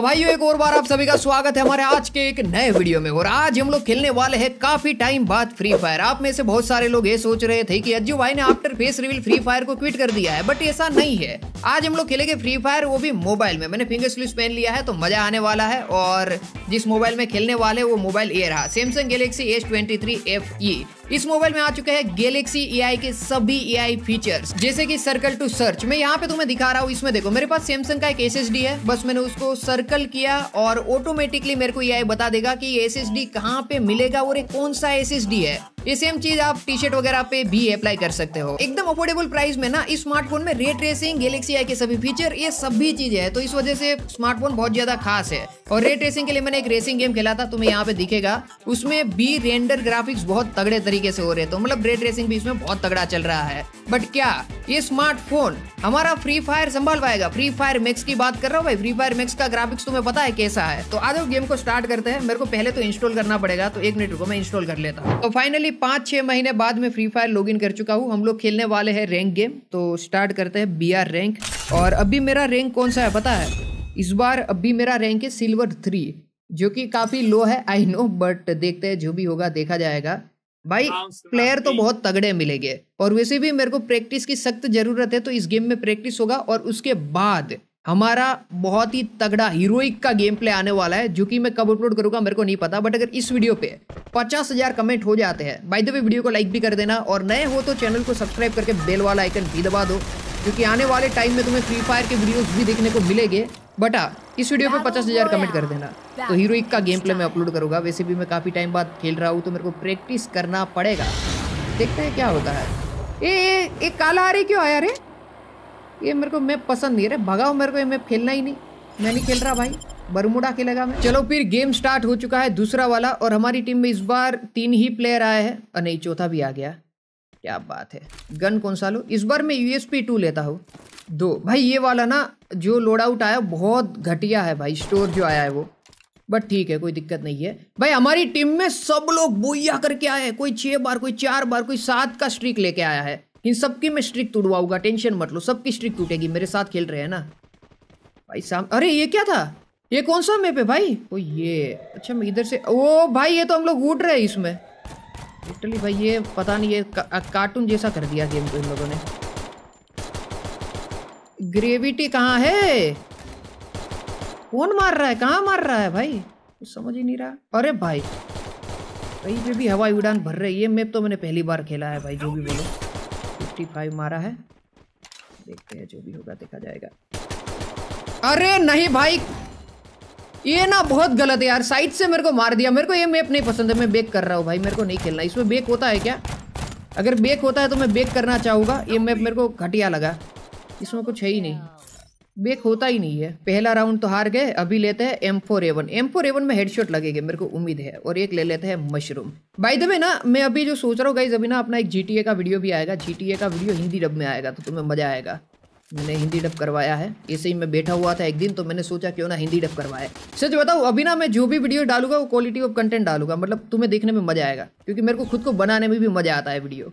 तो भाइयों, एक और बार आप सभी का स्वागत है हमारे आज के एक नए वीडियो में। और आज हम लोग खेलने वाले हैं काफ़ी टाइम बाद फ्री फायर आप में से बहुत सारे लोग ये सोच रहे थे कि अज्जू भाई ने after face reveal Free Fire को क्विट कर दिया है बट ऐसा नहीं है। आज हम लोग खेलेंगे फ्री फायर वो भी मोबाइल में। मैंने फिंगर स्लिप पहन लिया है तो मज़ा आने वाला है, और जिस मोबाइल में खेलने वाले वो मोबाइल ये रहा Samsung Galaxy S twenty three F E इस मोबाइल में आ चुके हैं गैलेक्सी एआई के सभी एआई फीचर्स जैसे कि सर्कल टू सर्च मैं यहाँ पे तुम्हें दिखा रहा हूँ, इसमें देखो, मेरे पास सैमसंग का एक SSD है। बस मैंने उसको सर्कल किया और ऑटोमेटिकली मेरे को ए बता देगा की एस एस कहाँ पे मिलेगा और कौन सा SSD है। ये सेम चीज़ आप टी शर्ट वगैरह पे भी अप्लाई कर सकते हो। एकदम अफोर्डेबल प्राइस में ना, इस स्मार्टफ़ोन में रेट रेसिंग गैलेक्सी आई के सभी फीचर ये सभी चीज़ें है। तो इस वजह से स्मार्टफ़ोन बहुत ज़्यादा खास है। और रेट रेसिंग के लिए मैंने एक रेसिंग गेम खेला था, तुम्हें यहाँ पे दिखेगा। उसमें बी रेंडर ग्राफिक्स बहुत तगड़े तरीके से हो रहे तो मतलब रेट रेसिंग भी इसमें बहुत तगड़ा चल रहा है। बट क्या, ये स्मार्टफ़ोन हमारा फ्री फायर संभाल पाएगा फ्री फायर मैक्स की बात कर रहा हूँ भाई। फ्री फायर मैक्स का ग्राफिक्स तुम्हें पता है कैसा है। तो आज गेम को स्टार्ट करते हैं। मेरे को पहले तो इंस्टॉल करना पड़ेगा तो एक मिनट रुको, मैं इंस्टॉल कर लेता हूँ। तो फाइनली पाँच छह महीने बाद में फ्री फायर लॉग कर चुका हूँ। हम लोग खेलने वाले हैं रैंक गेम तो स्टार्ट करते हैं बी आर रैंक और अभी मेरा रैंक कौन सा है पता है? इस बार अभी मेरा रैंक है सिल्वर थ्री जो कि काफ़ी लो है आई नो बट देखते हैं जो भी होगा देखा जाएगा। भाई प्लेयर तो बहुत तगड़े मिलेंगे। और वैसे भी मेरे को प्रैक्टिस की सख्त ज़रूरत है तो इस गेम में प्रैक्टिस होगा। और उसके बाद हमारा बहुत ही तगड़ा हीरोइक का गेम प्ले आने वाला है जो कि मैं कब अपलोड करूँगा मेरे को नहीं पता बट अगर इस वीडियो पे पचास हज़ार कमेंट हो जाते हैं बाई द वे वीडियो को लाइक भी कर देना और नए हो तो चैनल को सब्सक्राइब करके बेल वाला आइकन भी दबा दो क्योंकि आने वाले टाइम में तुम्हें फ्री फायर के वीडियोस भी देखने को मिलेंगे बटा इस वीडियो पे पचास हज़ार कमेंट कर देना। तो हीरोइक का गेम प्ले मैं अपलोड करूँगा वैसे भी मैं काफ़ी टाइम बाद खेल रहा हूँ तो मेरे को प्रैक्टिस करना पड़ेगा। देखते हैं क्या होता है। ए, ए, काला आ रही क्यों आया रे? ये मेरे को मैप पसंद नहीं है भगाओ मेरे को, ये मैप खेलना ही नहीं। मैं नहीं खेल रहा भाई। बरमुडा खेलेगा मैं। चलो फिर गेम स्टार्ट हो चुका है दूसरा वाला, और हमारी टीम में इस बार तीन ही प्लेयर आए हैं। और नहीं, चौथा भी आ गया। क्या बात है। गन कौन सा लो? इस बार मैं यूएसपी टू लेता हूँ। दो। भाई, ये वाला ना, जो लोड आउट आया, बहुत घटिया है भाई। स्टोर जो आया है वो। बट ठीक है, कोई दिक्कत नहीं है। भाई, हमारी टीम में सब लोग बोया करके आए हैं। कोई छः बार, कोई चार बार, कोई सात का स्ट्रिक लेके आया है। इन सबकी मैं स्ट्रिक तोड़वाऊँगा टेंशन मत लो सबकी स्ट्रिक टूटेगी मेरे साथ खेल रहे हैं ना। भाई साम अरे ये क्या था? ये कौन सा मैप है भाई? ओ ये अच्छा मैं इधर से ओ भाई ये तो हम लोग उठ रहे हैं इसमें। लिटरली भाई ये पता नहीं ये का, कार्टून जैसा कर दिया गेम को इन लोगों ने। ग्रेविटी कहाँ है? कौन मार रहा है कहाँ मार रहा है भाई? कुछ समझ ही नहीं रहा। अरे भाई कहीं पे भी हवाई उड़ान भर रही है मैप तो मैंने पहली बार खेला है भाई जो भी बोलो। फिफ्टी फाइव मारा है। देखते हैं जो भी होगा, देखा जाएगा। अरे नहीं भाई, ये ना बहुत गलत है यार। साइड से मेरे को मार दिया। मेरे को ये मैप नहीं पसंद है। मैं बेक कर रहा हूँ भाई, मेरे को नहीं खेलना। इसमें बेक होता है क्या? अगर बेक होता है तो मैं बेक करना चाहूँगा। ये मैप मेरे को घटिया लगा। इसमें कुछ है ही नहीं। बेक होता ही नहीं है। पहला राउंड तो हार गए, अभी लेते हैं M four A one M four A one में हेडशॉट लगेगा, मेरे को उम्मीद है, और एक ले लेते हैं मशरूम बाय द वे ना, मैं अभी जो सोच रहा हूँ गाइज़ अभी ना अपना एक जी का वीडियो भी आएगा। जीटीए का वीडियो हिंदी डब में आएगा तो तुम्हें मज़ा आएगा। मैंने हिंदी डब करवाया है। ऐसे ही मैं बैठा हुआ था एक दिन तो मैंने सोचा क्यों ना हिंदी डब करवाए। सच बताऊँ, अभी ना मैं जो भी वीडियो डालूँगा, वो क्वालिटी ऑफ़ कंटेंट डालूँगा। मतलब तुम्हें देखने में मज़ा आएगा, क्योंकि मेरे को खुद को बनाने में भी मज़ा आता है वीडियो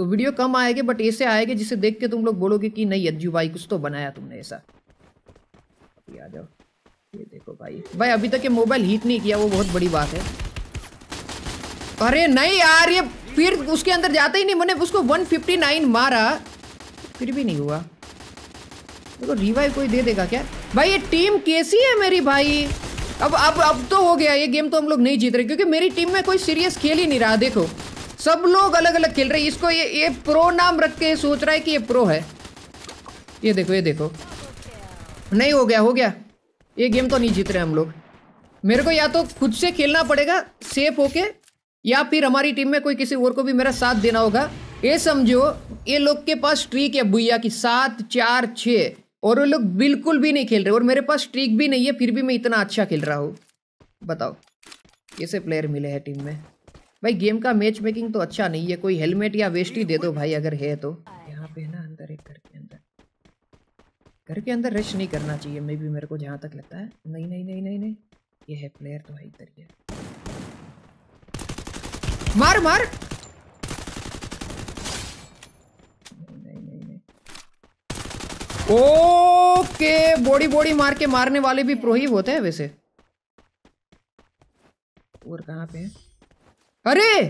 तो वीडियो कम आएगी बट ऐसे आएगी जिसे देख के तुम लोग बोलोगे कि नहीं, अज्जू भाई, कुछ तो बनाया तुमने ऐसा। आ जाओ। ये देखो भाई। भाई, अभी तक ये मोबाइल हीट नहीं किया, वो बहुत बड़ी बात है। अरे नहीं यार, ये फिर उसके अंदर जाता ही नहीं। मैंने उसको 159 मारा, फिर भी नहीं हुआ। देखो रिवाइव कोई दे देगा क्या? भाई, ये टीम कैसी है मेरी भाई? अब अब अब तो हो गया। ये गेम तो हम लोग नहीं जीत रहे, क्योंकि मेरी टीम में कोई सीरियस खेल ही नहीं रहा, देखो। सब लोग अलग अलग खेल रहे हैं। इसको ये ये प्रो नाम रख के सोच रहा है कि ये प्रो है। ये देखो ये देखो। नहीं, हो गया हो गया। ये गेम तो नहीं जीत रहे हम लोग। मेरे को या तो खुद से खेलना पड़ेगा सेफ़ होके, या फिर हमारी टीम में कोई किसी और को भी मेरा साथ देना होगा। ये समझो, ये लोग के पास स्ट्रीक है भुया की, सात, चार छ और वो लोग बिल्कुल भी नहीं खेल रहे, और मेरे पास स्ट्रीक भी नहीं है, फिर भी मैं इतना अच्छा खेल रहा हूँ। बताओ, कैसे प्लेयर मिले हैं टीम में? भाई गेम का मैच मेकिंग तो अच्छा नहीं है। कोई हेलमेट या वेस्ट ही दे दो भाई अगर है तो। यहाँ पे ना अंदर एक घर के अंदर। घर के अंदर रश नहीं करना चाहिए मे भी मेरे को जहाँ तक लगता है। नहीं नहीं नहीं नहीं नहीं। ये है प्लेयर तो भाई इधर ही है। मार मार! नहीं नहीं नहीं, नहीं। ओके बॉडी बॉडी मार के मारने वाले भी प्रो ही होते हैं वैसे। और कहाँ पे है? अरे!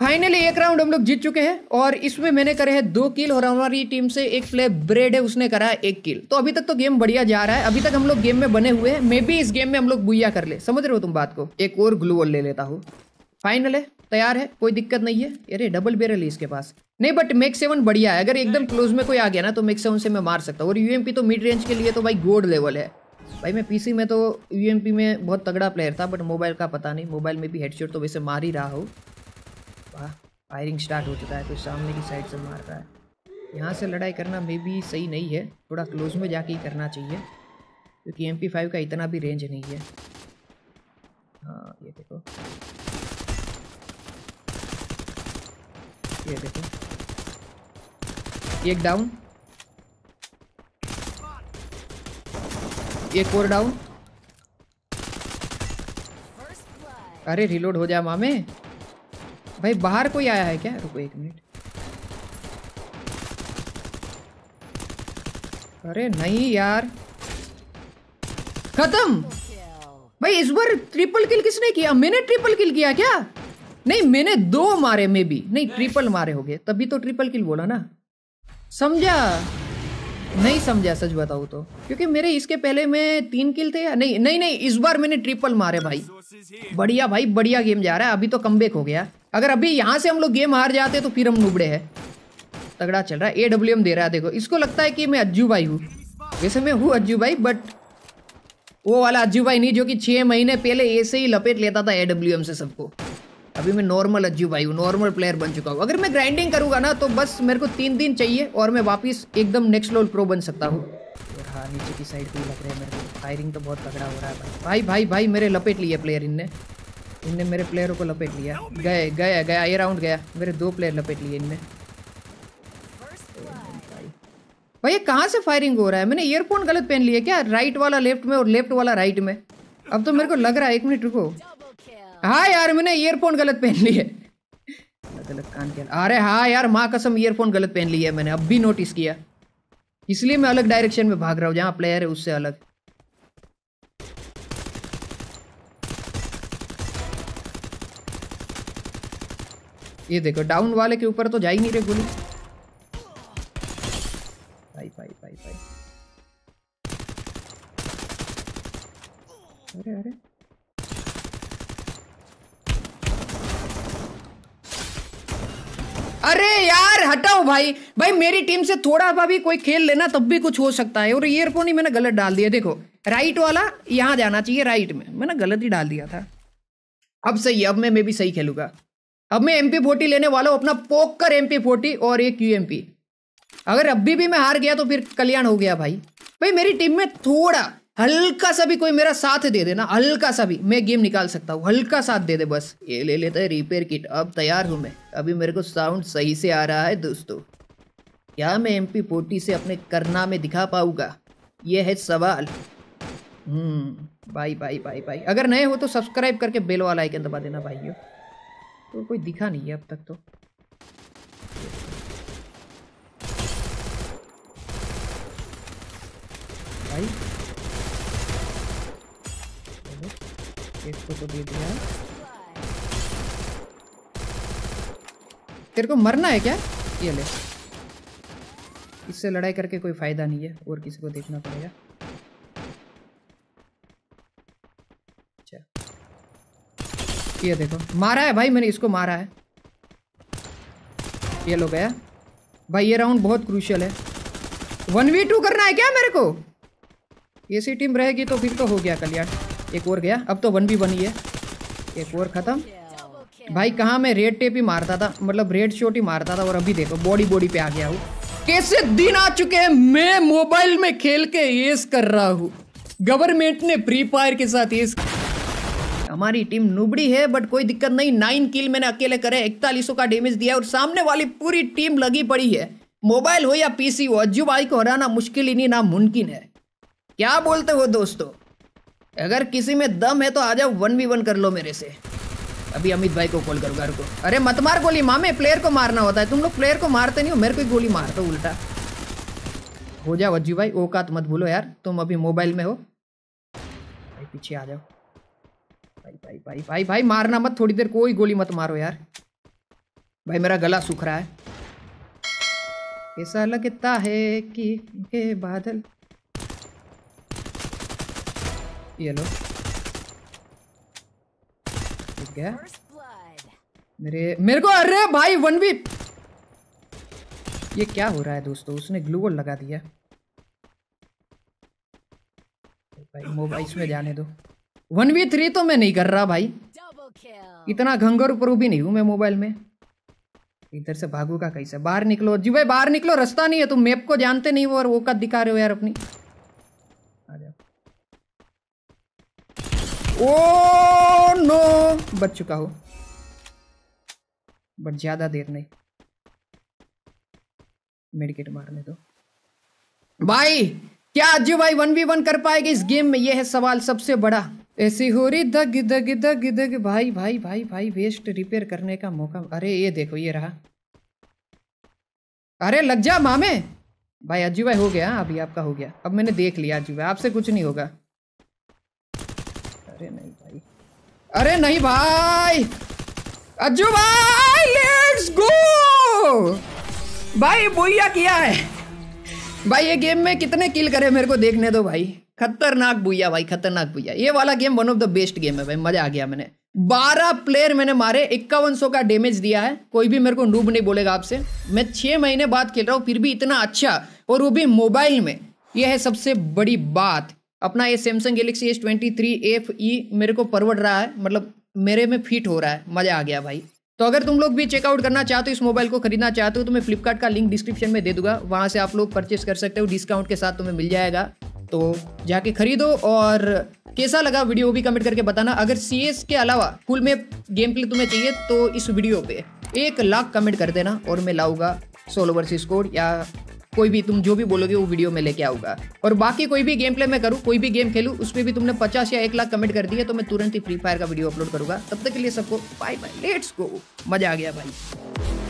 फाइनली एक राउंड हम लोग जीत चुके हैं और इसमें मैंने करे हैं दो किल और हमारी टीम से एक प्लेयर ब्रेड है, उसने करा है एक किल तो अभी तक तो गेम बढ़िया जा रहा है। अभी तक हम लोग गेम में बने हुए हैं। मे बी इस गेम में हम लोग बुया कर ले। समझ रहे हो तुम बात को? एक और ग्लू वॉल ले लेता हूँ। फाइनल है। तैयार है। कोई दिक्कत नहीं है। अरे डबल बेरल है इसके पास। नहीं बट मेक सेवन बढ़िया है। अगर एकदम क्लोज में कोई आ गया ना तो मेक सेवन से मैं मार सकता हूँ। और यूएमपी तो मिड रेंज के लिए तो भाई गोल्ड लेवल है। भाई मैं पीसी में तो यूएमपी में बहुत तगड़ा प्लेयर था बट मोबाइल का पता नहीं। मोबाइल में भी हेडशॉट तो वैसे मार ही रहा हूँ। वाह फायरिंग स्टार्ट हो चुका है, कोई सामने की साइड से मार रहा है। यहाँ से लड़ाई करना मे भी सही नहीं है, थोड़ा क्लोज में जाके ही करना चाहिए, क्योंकि एम फाइव का इतना भी रेंज नहीं है। हाँ ये देखो। ये देखो। एक डाउन एक और डाउन अरे रिलोड हो जा मामे। भाई बाहर कोई आया है क्या? रुको एक मिनट अरे नहीं यार। खत्म! भाई इस बार ट्रिपल किल किसने किया? मैंने ट्रिपल किल किया क्या? नहीं, मैंने दो मारे में भी नहीं ट्रिपल मारे हो गए तभी तो ट्रिपल किल बोला ना। समझा? नहीं समझा सच बताऊँ तो। क्योंकि मेरे इसके पहले में तीन किल थे नहीं नहीं नहीं, इस बार मैंने ट्रिपल मारे भाई। बढ़िया भाई, बढ़िया गेम जा रहा है, अभी तो कम हो गया। अगर अभी यहाँ से हम लोग गेम हार जाते तो फिर हम नुबड़े हैं। तगड़ा चल रहा है ए डब्ल्यू एम दे रहा है, देखो। इसको लगता है कि मैं अज्जू भाई हूँ। वैसे मैं हूँ अज्जू भाई बट वो वाला अज्जू भाई नहीं, जो कि छः महीने पहले ऐसे ही लपेट लेता था ए डब्ल्यू एम से सबको। अभी मैं नॉर्मल अज्जू भाई हूँ नॉर्मल प्लेयर बन चुका हूँ। अगर मैं ग्राइंडिंग करूँगा ना तो बस मेरे को तीन दिन चाहिए और मैं वापस एकदम नेक्स्ट लेवल प्रो बन सकता हूँ। और हाँ नीचे की साइड भी लग रहा है मेरे को। फायरिंग तो बहुत तगड़ा हो रहा है भाई। भाई भाई भाई मेरे लपेट लिए प्लेयर इनने। इनने मेरे प्लेयरों को लपेट लिया। गए गया गया ये राउंड गया। मेरे दो प्लेयर लपेट लिए इनने। भाई ये कहाँ से फायरिंग हो रहा है? मैंने ईयरफोन गलत पहन लिया क्या? राइट वाला लेफ़्ट में और लेफ़्ट वाला राइट में? अब तो मेरे को लग रहा है एक मिनट रुको। हाँ यार, मैंने ईयरफोन गलत पहन लिए गलत कान के अरे हाँ यार, माँ कसम ईयरफोन गलत पहन लिया मैंने। अब भी नोटिस किया। इसलिए मैं अलग डायरेक्शन में भाग रहा हूँ, जहाँ प्लेयर है, उससे अलग। ये देखो डाउन वाले के ऊपर तो जा ही नहीं रहे गोली। अरे यार, हटाओ भाई। भाई, मेरी टीम से थोड़ा भी कोई खेल लेना तब भी कुछ हो सकता है। और ईयरफोन ही मैंने गलत डाल दिया। देखो राइट वाला यहाँ जाना चाहिए राइट में। मैंने गलत ही डाल दिया था। अब सही अब मैं मैं भी सही खेलूँगा। अब मैं एम पी फोर्टी लेने वाला हूँ, अपना पोकर एम पी फोर्टी और एक यू एम पी अगर अभी भी मैं हार गया तो फिर कल्याण हो गया भाई। भाई, मेरी टीम में थोड़ा हल्का सा भी कोई मेरा साथ दे देना, हल्का सा भी। मैं गेम निकाल सकता हूँ, हल्का साथ दे दे बस। ये ले लेता है रिपेयर किट अब तैयार हूँ मैं। अभी मेरे को साउंड सही से आ रहा है दोस्तों। क्या मैं एम पी फोर्टी से अपने करना में दिखा पाऊँगा? ये है सवाल। हम्म भाई भाई भाई भाई अगर नए हो तो सब्सक्राइब करके बेल वाला आइकन दबा देना भाइयों। तो कोई दिखा नहीं है अब तक तो। भाई एक को तो दे दिया। तेरे को मरना है क्या? ये ले। इससे लड़ाई करके कोई फ़ायदा नहीं है, और किसी को देखना पड़ेगा। ये देखो। मारा है भाई, मैंने इसको मारा है। ये लो गया भाई, ये राउंड बहुत क्रूशियल है। वन वी टू करना है क्या मेरे को? ऐसी टीम रहेगी तो फिर तो हो गया कल्याण। एक और गया। अब तो वन भी बनी है एक और खत्म। भाई, कहाँ मैं रेड टेप ही मारता था? मतलब रेड शॉट ही मारता था और अभी देखो बॉडी बॉडी पे आ गया हूँ। कैसे दिन आ चुके हैं? मैं मोबाइल में खेल के एस कर रहा हूँ। गवर्नमेंट ने फ्री फायर के साथ एस हमारी टीम नुबड़ी है बट कोई दिक्कत नहीं। नाइन किल मैंने अकेले करे, इकतालीसों का डैमेज दिया और सामने वाली पूरी टीम लगी पड़ी है। मोबाइल हो या पीसी हो अज्जू भाई को हराना मुश्किल ही नहीं, ना मुमकिन है। क्या बोलते हो दोस्तों? अगर किसी में दम है तो आ जाओ वन वी वन कर लो मेरे से। अभी अमित भाई को कॉल करूँगा रुको अरे मत मार गोली, मामे प्लेयर को मारना होता है। तुम लोग प्लेयर को मारते नहीं हो, मेरे को गोली मार दो, उल्टा। हो जाओ, अज्जू भाई, औकात मत भूलो यार, तुम अभी मोबाइल में हो। भाई, पीछे आ जाओ। भाई भाई भाई भाई भाई, मारना मत, थोड़ी देर कोई गोली मत मारो यार। भाई, मेरा गला सूख रहा है। ऐसा लगता है कि के बादल। ये लो। ठीक है। मेरे मेरे को अरे भाई वन भी ये क्या हो रहा है दोस्तों? उसने ग्लू वॉल लगा दिया। भाई मोबाइल इसमें जाने दो। वन वी थ्री तो मैं नहीं कर रहा भाई। इतना घंगर ऊपर भी नहीं हूँ मैं मोबाइल में। इधर से भागू भागूगा कैसे? बाहर निकलो। जी भाई बाहर निकलो। रास्ता नहीं है। तुम मैप को जानते नहीं हो और वो कद दिखा रहे हो यार अपनी आ जाओ ओ नो बच चुका हो। बट ज़्यादा देर नहीं। मेडिकेट मारने दो। भाई, क्या अज्जू भाई वन वी वन कर पाएगी इस गेम में? यह है सवाल सबसे बड़ा। ऐसी हो रही दग दग दग दग। भाई भाई भाई भाई वेस्ट रिपेयर करने का मौका। अरे, ये देखो, ये रहा। अरे, लग जा मामे। भाई अज्जू भाई हो गया, अभी आपका हो गया। अब मैंने देख लिया अज्जू भाई। आपसे कुछ नहीं होगा। अरे नहीं भाई। अरे नहीं भाई। अज्जू भाई लेट्स गो भाई बुया किया है? भाई, ये गेम में कितने किल करे मेरे को देखने दो भाई। खतरनाक बुया भाई, खतरनाक बुया ये वाला game one of the best game है भाई, मज़ा आ गया मैंने। बारह प्लेयर मैंने मारे, इक्यावन सौ का डैमेज दिया है। कोई भी मेरे को नूब नहीं बोलेगा आपसे। मैं छह महीने बाद खेल रहा हूँ, फिर भी इतना अच्छा और वो भी मोबाइल में। यह है सबसे बड़ी बात। अपना ये Samsung Galaxy S twenty three F E मेरे को परवड़ रहा है मतलब मेरे में फिट हो रहा है, मज़ा आ गया भाई। तो अगर तुम लोग भी चेकआउट करना चाहते हो इस मोबाइल को, खरीदना चाहते हो तो मैं फ्लिपकार्ट का लिंक डिस्क्रिप्शन में दे दूँगा। वहाँ से आप लोग परचेस कर सकते हो डिस्काउंट के साथ तुम्हें मिल जाएगा। तो जाके खरीदो और कैसा लगा वीडियो भी कमेंट करके बताना। अगर CS के अलावा फुल में गेम प्ले तुम्हें चाहिए तो इस वीडियो पे एक लाख कमेंट कर देना और मैं लाऊँगा सोलो वर्सेस कोड या कोई भी, तुम जो भी बोलोगे वो वीडियो में लेके आऊँगा और बाकी कोई भी गेम प्ले मैं करूँ, कोई भी गेम खेलूँ, उसमें भी तुमने पचास या एक लाख कमेंट कर दिया तो मैं तुरंत ही फ्री फायर का वीडियो अपलोड करूँगा। तब तक के लिए सबको बाय बाय लेट्स गो मज़ा आ गया भाई।